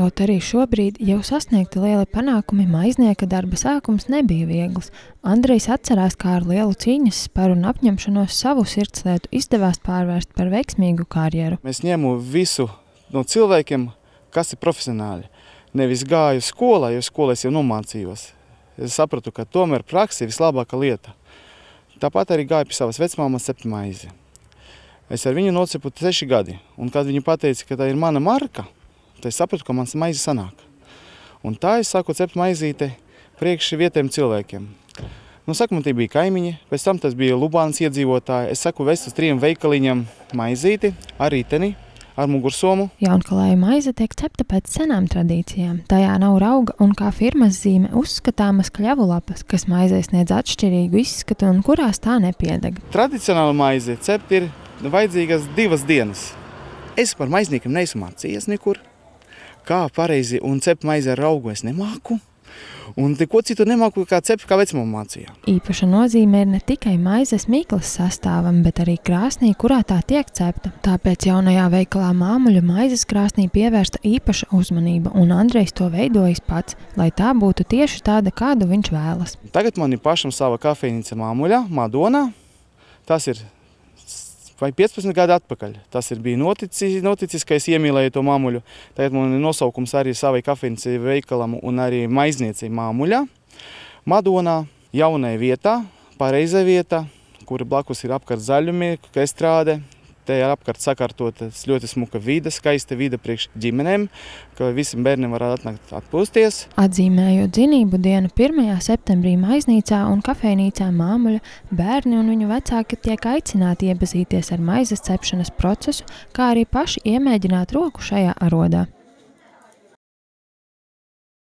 Kaut arī šobrīd jau sasniegti lieli panākumi, maiznieka darba sākums nebija viegls. Andrejs atcerās, kā ar lielu cīņas sparu un apņemšanos savu sirdslietu izdevās pārvērst par veiksmīgu karjeru. Es ņemu visu no cilvēkiem, kas ir profesionāli. Nevis gāju skolā, jo skolā es jau nomācījos. Es sapratu, ka tomēr praksa ir vislabākā lieta. Tāpat arī gāju pie savas vecmāmas septimaizi. Es ar viņu nocepu seši gadi, un kad viņa pateica, ka tā ir mana marka, Tad es sapratu, ka mans maize sanāk. Un tā es sāku cept maizīte priekš vietējiem cilvēkiem. Nu, man tie bija kaimiņi, pēc tam tas bija Lubānas iedzīvotāji. Es saku vest uz trim veikaliņam maizīti, ar riteni, ar mugursomu. Jaunkalēja maize tiek cepta pēc senām tradīcijām. Tajā nav rauga un kā firmas zīme uzskatāmas kļavu lapas, kas maizē sniedz atšķirīgu izskatu un kurās tā nepiedeg. Tradicionāla maize cept ir vajadzīgas divas dienas. Es par maizniekam neesmu mācījies nekur kā pareizi un cept maizi ar augu es nemāku. Un neko citu nemāku, kā cept, kā vecmāma mācīja. Īpaša nozīme ir ne tikai maizes mīklas sastāvam, bet arī krāsnī, kurā tā tiek cepta. Tāpēc jaunajā veikalā māmuļu maizes krāsnī pievērsta īpaša uzmanība, un Andrejs to veidojis pats, lai tā būtu tieši tāda, kādu viņš vēlas. Tagad man ir pašam sava kafejnīca māmuļa, Madonā. Tas ir vai 15 gadu atpakaļ. Tas ir bija noticis, noticis ka es iemīlēju to māmuļu. Tagad man ir nosaukums arī savai kafejnīcai veikalam un arī maizniecei māmuļā. Madonā, jaunai vietā, pareizai vietā, kura blakus ir apkārt zaļumi, estrāde, Te ir apkārt sakārtota ļoti smuka vide, skaista vide priekš ģimenēm, ka visiem bērniem var atnākt atpūsties. Atzīmējot dzinību dienu 1. septembrī maiznīcā un kafejnīcā māmuļa, bērni un viņu vecāki tiek aicināti iepazīties ar maizes cepšanas procesu, kā arī paši iemēģināt roku šajā arodā.